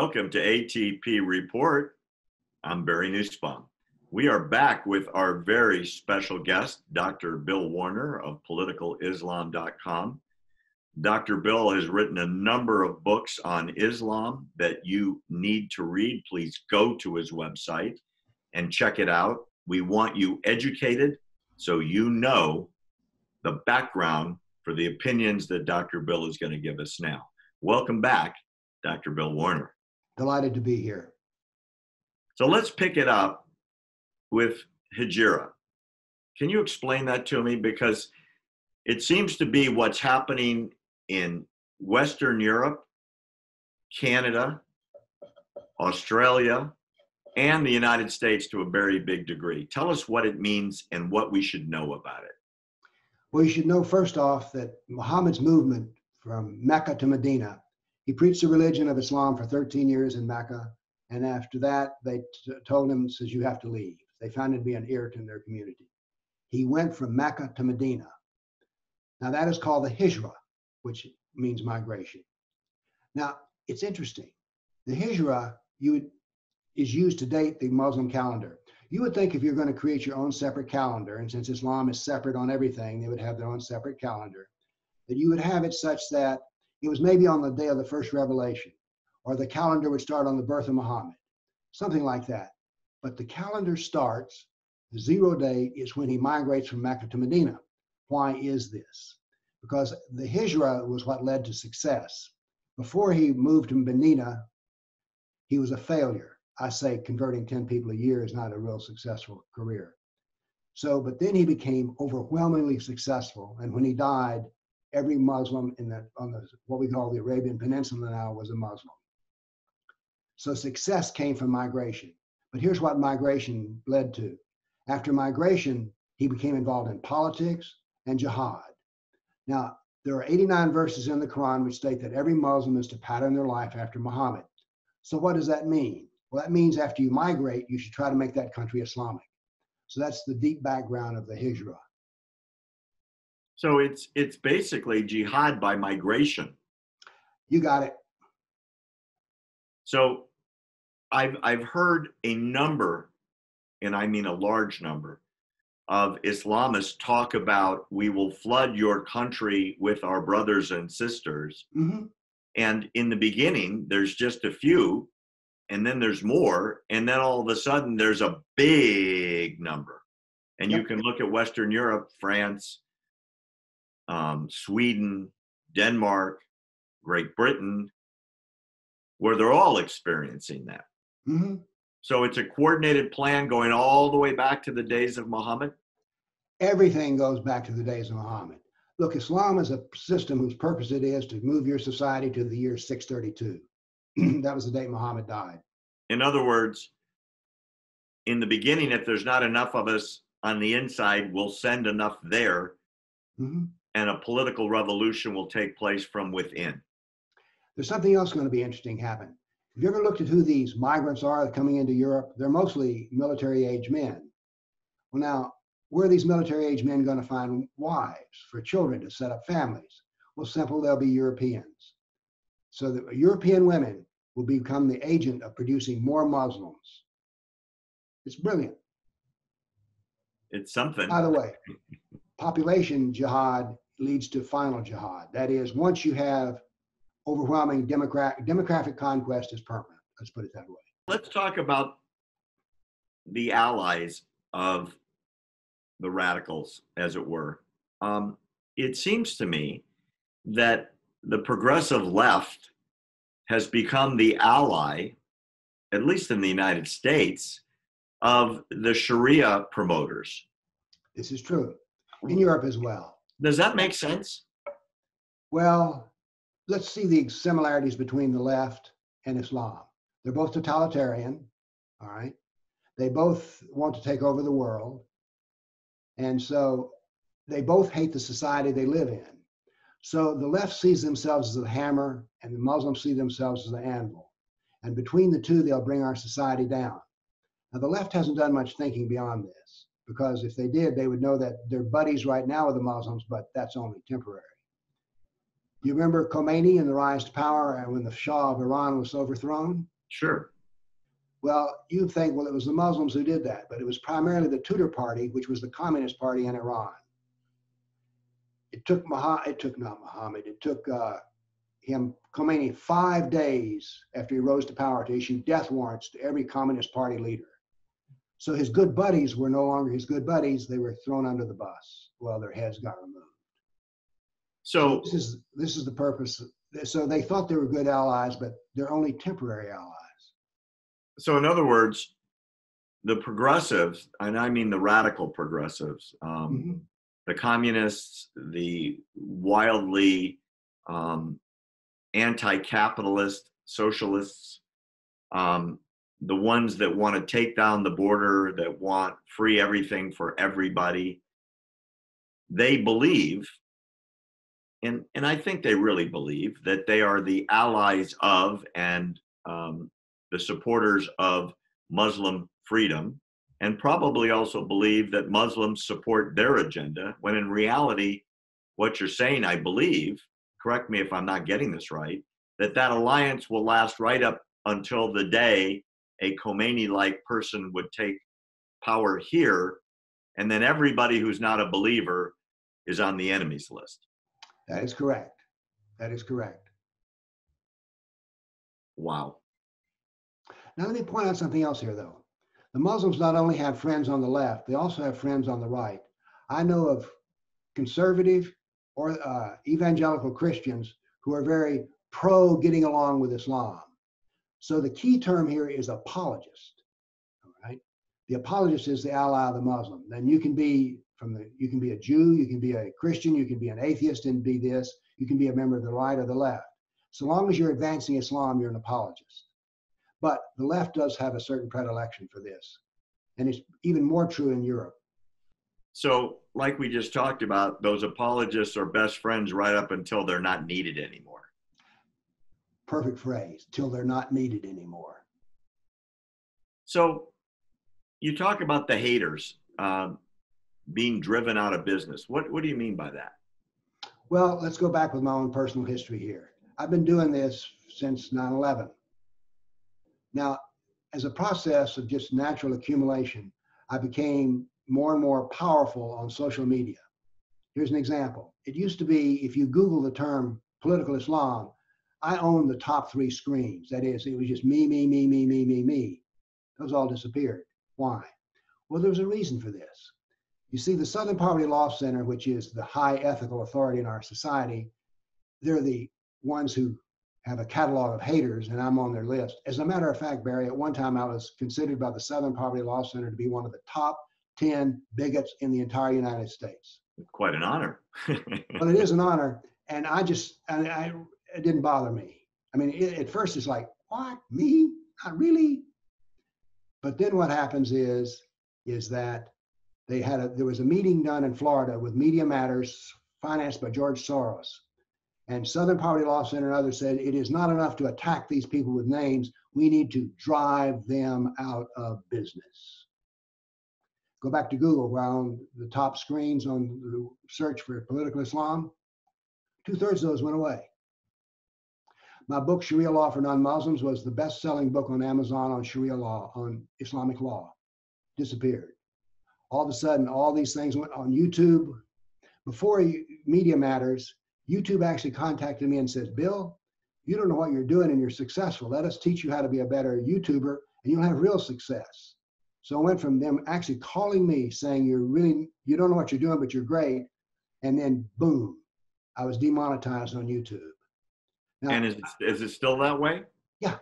Welcome to ATP Report. I'm Barry Nussbaum. We are back with our very special guest, Dr. Bill Warner of politicalislam.com. Dr. Bill has written a number of books on Islam that you need to read. Please go to his website and check it out. We want you educated so you know the background for the opinions that Dr. Bill is going to give us now. Welcome back, Dr. Bill Warner. Delighted to be here. So let's pick it up with Hijra. Can you explain that to me? Because it seems to be what's happening in Western Europe, Canada, Australia, and the United States to a very big degree. Tell us what it means and what we should know about it. Well, you should know first off that Muhammad's movement from Mecca to Medina, he preached the religion of Islam for 13 years in Mecca. And after that, they t- told him, says, you have to leave. They found it to be an irritant in their community. He went from Mecca to Medina. Now, that is called the Hijra, which means migration. Now, it's interesting. The Hijra would, is used to date the Muslim calendar. You would think if you're going to create your own separate calendar, and since Islam is separate on everything, they would have their own separate calendar, that you would have it such that it was maybe on the day of the first revelation, or the calendar would start on the birth of Muhammad, something like that. But the calendar starts, the zero day is when he migrates from Mecca to Medina. Why is this? Because the Hijra was what led to success. Before he moved to Medina, he was a failure. I say converting 10 people a year is not a real successful career. So, but then he became overwhelmingly successful. And when he died, every Muslim in the, on the, what we call the Arabian Peninsula now was a Muslim. So success came from migration. But here's what migration led to. After migration, he became involved in politics and jihad. Now, there are 89 verses in the Quran which state that every Muslim is to pattern their life after Muhammad. So, what does that mean? Well, that means after you migrate, you should try to make that country Islamic. So, that's the deep background of the Hijra. So, it's, it's basically jihad by migration. You got it. So, I've I've heard a number, and I mean a large number, of Islamists talk about we will flood your country with our brothers and sisters. Mm-hmm. And in the beginning, there's just a few, and then there's more, and then all of a sudden there's a big number. And yep. you can look at Western Europe, France, um, Sweden, Denmark, Great Britain, where they're all experiencing that. Mm-hmm. So it's a coordinated plan going all the way back to the days of Muhammad? Everything goes back to the days of Muhammad. Look, Islam is a system whose purpose it is to move your society to the year 632. that was the day Muhammad died. In other words, in the beginning, if there's not enough of us on the inside, we'll send enough there, mm-hmm. And a political revolution will take place from within. There's something else going to be interesting happen. Have you ever looked at who these migrants are coming into Europe? They're mostly military age men. Well, now, where are these military age men going to find wives for children to set up families? Well, simple, they'll be Europeans. So the European women will become the agent of producing more Muslims. It's brilliant. It's something. By the way, population jihad leads to final jihad. That is, once you have overwhelming democratic demographic conquest is permanent. Let's put it that way. Let's talk about the allies of the radicals, as it were. Um, it seems to me that the progressive left has become the ally, at least in the United States, of the Sharia promoters. This is true. In Europe as well. Does that make sense? Well, let's see the similarities between the left and Islam. They're both totalitarian, all right? They both want to take over the world. And so they both hate the society they live in. So the left sees themselves as the hammer, and the Muslims see themselves as the anvil. And between the two, they'll bring our society down. Now, the left hasn't done much thinking beyond this, because if they did, they would know that they're buddies right now with the Muslims, but that's only temporary. You remember Khomeini and the rise to power and when the Shah of Iran was overthrown? Sure. Well, you'd think, well, it was the Muslims who did that, but it was primarily the Tudeh party, which was the communist party in Iran. It took Muhammad, it took not Muhammad, it took uh, him, Khomeini, five days after he rose to power to issue death warrants to every communist party leader. So his good buddies were no longer his good buddies; they were thrown under the bus while their heads got removed. So this is this is the purpose. So they thought they were good allies, but they're only temporary allies. So in other words, the progressives, and I mean the radical progressives, um, mm-hmm. the communists, the wildly um, anti-capitalist socialists, um, the ones that want to take down the border, that want free everything for everybody, they believe, and, and I think they really believe, that they are the allies of and um, the supporters of Muslim freedom, and probably also believe that Muslims support their agenda, when in reality, what you're saying, I believe, correct me if I'm not getting this right, that that alliance will last right up until the day a Khomeini like person would take power here, and then everybody who's not a believer is on the enemy's list. That is correct. That is correct. Wow. Now, let me point out something else here, though. The Muslims not only have friends on the left, they also have friends on the right. I know of conservative or uh, evangelical Christians who are very pro getting along with Islam. So the key term here is apologist. All right. The apologist is the ally of the Muslim. Then you can be from the you can be a Jew, you can be a Christian, you can be an atheist and be this, you can be a member of the right or the left. So long as you're advancing Islam, you're an apologist. But the left does have a certain predilection for this. And it's even more true in Europe. So, like we just talked about, those apologists are best friends right up until they're not needed anymore. Perfect phrase, till they're not needed anymore. So, you talk about the haters um, being driven out of business. What, what do you mean by that? Well, let's go back with my own personal history here. I've been doing this since 9 11. Now, as a process of just natural accumulation, I became more and more powerful on social media. Here's an example. It used to be if you Google the term political Islam, I owned the top three screens. That is, it was just me, me, me, me, me, me, me. Those all disappeared. Why? Well, there was a reason for this. You see, the Southern Poverty Law Center, which is the high ethical authority in our society, they're the ones who have a catalog of haters, and I'm on their list. As a matter of fact, Barry, at one time I was considered by the Southern Poverty Law Center to be one of the top 10 bigots in the entire United States. Quite an honor. well, it is an honor. And I just, I, I it didn't bother me. I mean, it, at first it's like, what, me? Not really? But then what happens is, is that they had a, there was a meeting done in Florida with Media Matters, financed by George Soros and Southern Poverty Law Center and others said it is not enough to attack these people with names. We need to drive them out of business. Go back to Google, where the top screens on the search for political Islam, two thirds of those went away. My book, Sharia Law for Non Muslims, was the best selling book on Amazon on Sharia law, on Islamic law. Disappeared. All of a sudden, all these things went on YouTube. Before Media Matters, YouTube actually contacted me and says, Bill, you don't know what you're doing and you're successful. Let us teach you how to be a better YouTuber and you'll have real success. So I went from them actually calling me saying, You're really, you don't know what you're doing, but you're great. And then boom, I was demonetized on YouTube. Now, and is it, is it still that way? Yeah.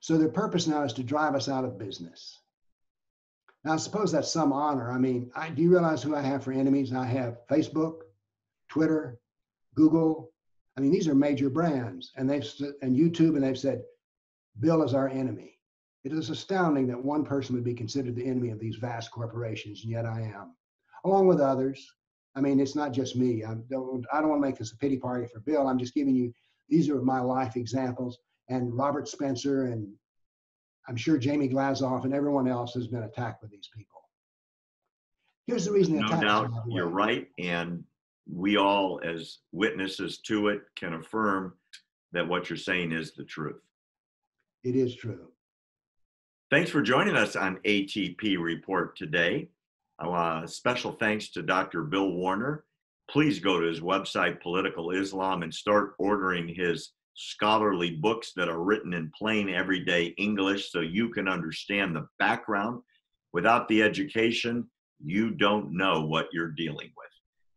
So their purpose now is to drive us out of business. Now, I suppose that's some honor. I mean, I, do you realize who I have for enemies? I have Facebook, Twitter, Google. I mean, these are major brands, and they've and YouTube, and they've said, Bill is our enemy. It is astounding that one person would be considered the enemy of these vast corporations, and yet I am, along with others. I mean, it's not just me. I don't, I don't want to make this a pity party for Bill. I'm just giving you, these are my life examples. And Robert Spencer, and I'm sure Jamie Glazov, and everyone else has been attacked with these people. Here's the reason no doubt you're right. And we all, as witnesses to it, can affirm that what you're saying is the truth. It is true. Thanks for joining us on ATP Report today. Uh, special thanks to Dr. Bill Warner. Please go to his website, Political Islam, and start ordering his scholarly books that are written in plain everyday English so you can understand the background. Without the education, you don't know what you're dealing with.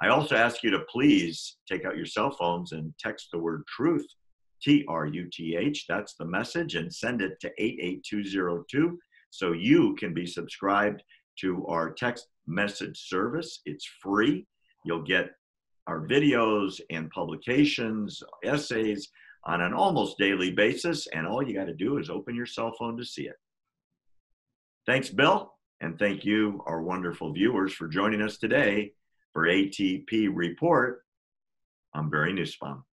I also ask you to please take out your cell phones and text the word truth T R U T H. That's the message, and send it to 88202 so you can be subscribed to our text message service. It's free. You'll get our videos and publications, essays on an almost daily basis, and all you got to do is open your cell phone to see it. Thanks, Bill, and thank you, our wonderful viewers, for joining us today for ATP Report. I'm Barry Nussbaum.